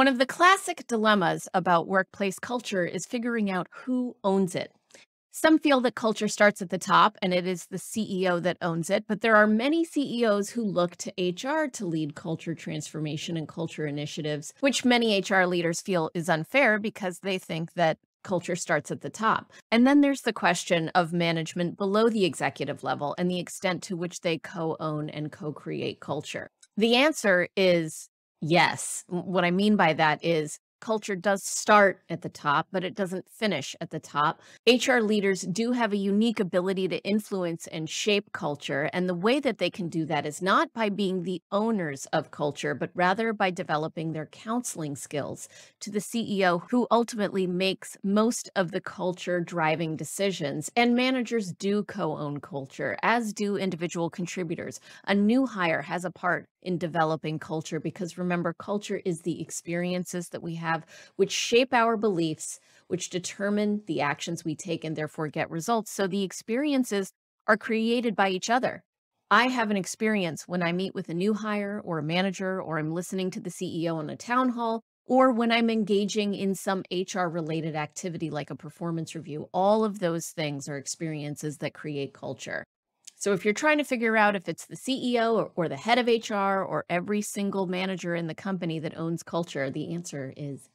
One of the classic dilemmas about workplace culture is figuring out who owns it. Some feel that culture starts at the top and it is the CEO that owns it, but there are many CEOs who look to HR to lead culture transformation and culture initiatives, which many HR leaders feel is unfair because they think that culture starts at the top. And then there's the question of management below the executive level and the extent to which they co own and co create culture. The answer is Yes. What I mean by that is culture does start at the top, but it doesn't finish at the top. HR leaders do have a unique ability to influence and shape culture. And the way that they can do that is not by being the owners of culture, but rather by developing their counseling skills to the CEO who ultimately makes most of the culture driving decisions. And managers do co own culture, as do individual contributors. A new hire has a part in developing culture because remember, culture is the experiences that we have which shape our beliefs, which determine the actions we take and therefore get results. So the experiences are created by each other. I have an experience when I meet with a new hire or a manager, or I'm listening to the CEO in a town hall, or when I'm engaging in some HR related activity like a performance review. All of those things are experiences that create culture. So if you're trying to figure out if it's the CEO or, or, the head of HR or every single manager in the company that owns culture, the answer is